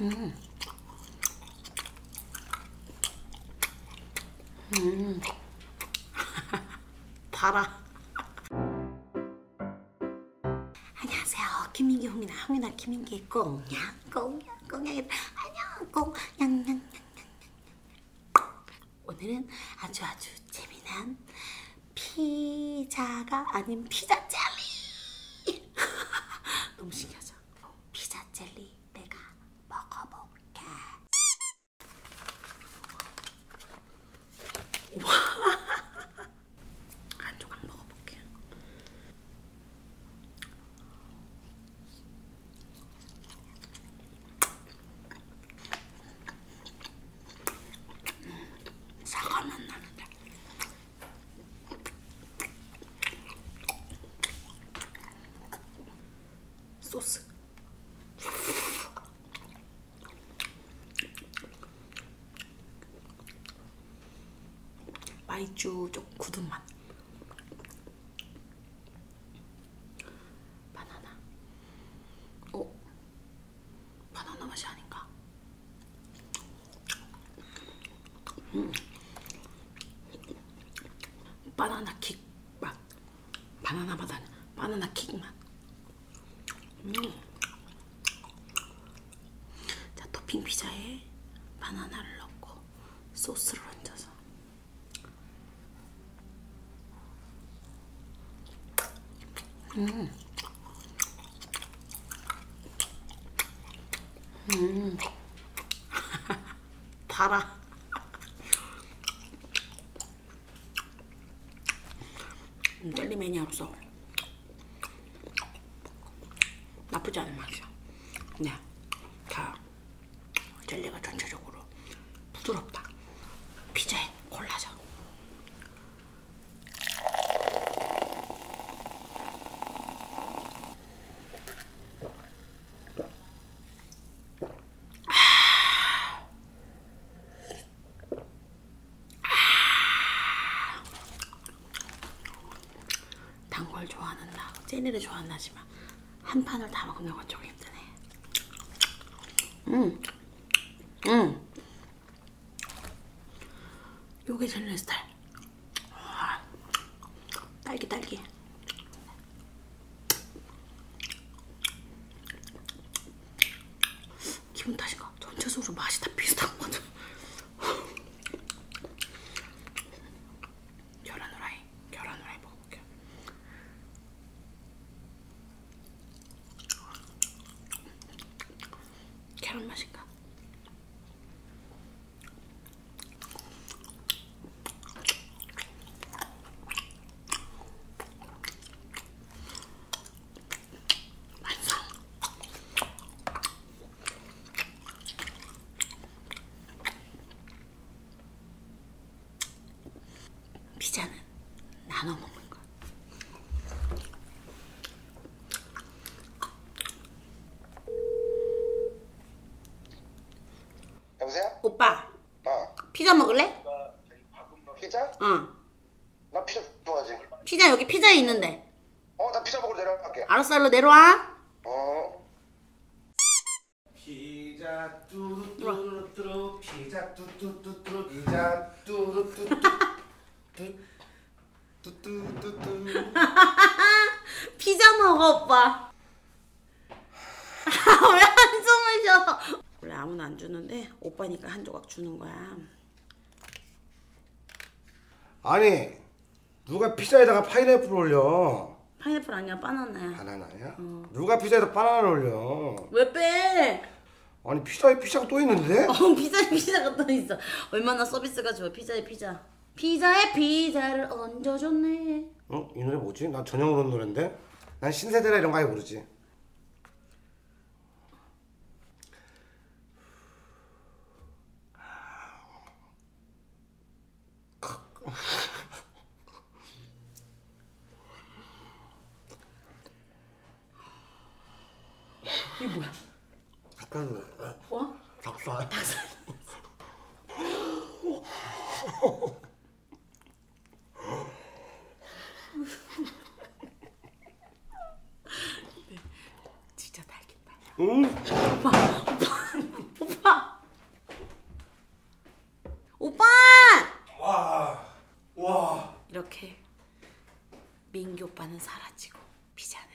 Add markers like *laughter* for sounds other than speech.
음. 음. *laughs* 달아. 안녕하세요. 김민기 홍이나 홍이나 김민기 꽁냥 꽁냥 꽁냥 안녕 꽁냥 냥냥 오늘은 아주 아주 재미난 피자가 아닌 피자 젤리 *laughs* 너무 신기하죠? 피자 젤리 내가 먹어볼게 한 조각 먹어볼게요 사과 맛 나는데 소스 마이쮸 좀 굳은 맛 바나나 어? 바나나 맛이 아닌가? 바나나 킥 맛. 바나나 맛 아니야. 바나나 킥 맛. 음. 자, 토핑 피자에 바나나를 넣고 소스를 얹어서. 음. 음. *laughs* 달아. 음, 젤리맨이 없어. 나쁘지 않은 맛이야. 네. 다 젤리가 전체적으로 부드럽다. 피자에 콜라죠. 단걸 좋아하는 나, 젤리를 좋아하는 나지만 한 판을 다 먹는 건좀 힘드네. 음, 음. 요게 젤리 스타일. 와, 딸기 딸기. 기분 탓인가? 전체적으로 맛이 다 비슷한 거든. 계란 후라이, 계란 후라이 먹어볼게요. 계란 맛인가? 맛있어. 피자는 나눠 먹는 거. 여보세요? 오빠, 어. 피자 먹을래? 피자? 응. 나 피자 좋아하지. 피자 여기 피자 있는데. 어, 나 피자 먹으러 내려갈게. 알았어, 일로 내려와. 어. 피자 뚜루뚜루뚜루 피자 뚜뚜뚜뚜루 피자 뚜루뚜뚜 *laughs* 뚜뚜뚜뚜 *laughs* 피자 먹어, 오빠. *laughs* 왜 한숨을 쉬어? 원래 아무나 안 주는데 오빠니까 한 조각 주는 거야. 아니 누가 피자에다가 파인애플 올려 파인애플 아니야, 바나나야. 바나나야? 누가 피자에다 바나나를 올려 왜 빼? 아니 피자에 피자가 또 있는데? *laughs* 어, 피자에 피자가 또 있어. 얼마나 서비스가 좋아, 피자에 피자. 피자에 피자를 얹어줬네. 어? 이 노래 뭐지? 난 전혀 모르는 노래인데? 난 신세대라 이런 거 아예 모르지 이게 뭐야? 약간 어? 닭살 진 오빠, 오빠, 오빠. 오빠! 와, 와. 이렇게 민규 오빠는 사라지고 피자는